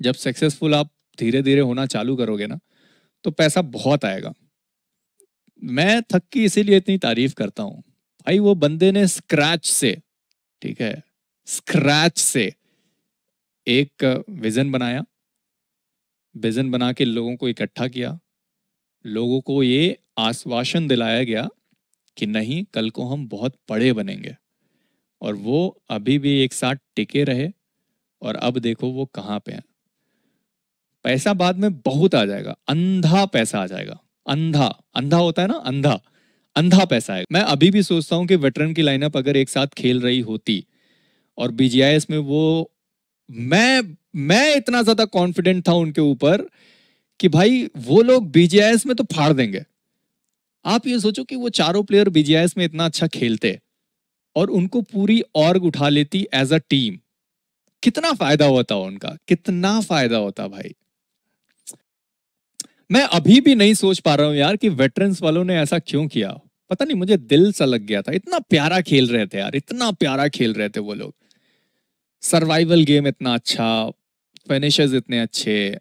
जब सक्सेसफुल आप धीरे धीरे होना चालू करोगे ना तो पैसा बहुत आएगा। मैं थक की इसीलिए इतनी तारीफ़ करता हूँ। भाई, वो बंदे ने स्क्रैच से, ठीक है स्क्रैच से एक विजन बनाया। विजन बना के लोगों को इकट्ठा किया। लोगों को ये आश्वासन दिलाया गया कि नहीं, कल को हम बहुत बड़े बनेंगे। और वो अभी भी एक साथ टिके रहे और अब देखो वो कहाँ पे हैं। पैसा बाद में बहुत आ जाएगा। अंधा पैसा आ जाएगा। अंधा। अंधा होता है ना? अंधा। अंधा पैसा है मैं अभी भी सोचता हूँ कि वेटरन की लाइनअप अगर एक साथ खेल रही होती और बीजीआईएस में वो मैं मैं इतना ज़्यादा कॉन्फिडेंट था उनके ऊपर कि भाई वो लोग बीजीआईएस में तो फाड़ देंगे। आप ये सोचो कि वो चारों प्लेयर बीजीआईएस में इतना अच्छा खेलते और उनको पूरी ऑर्ग उठा लेती एज अ टीम कितना फ़ायदा होता उनका। कितना फ़ायदा होता भाई। मैं अभी भी नहीं सोच पा रहा हूँ यार कि वेटरन्स वालों ने ऐसा क्यों किया। पता नहीं, मुझे दिल सा लग गया था। इतना प्यारा खेल रहे थे यार, इतना प्यारा खेल रहे थे वो लोग। सर्वाइवल गेम इतना अच्छा फिनिशर्स इतने अच्छे।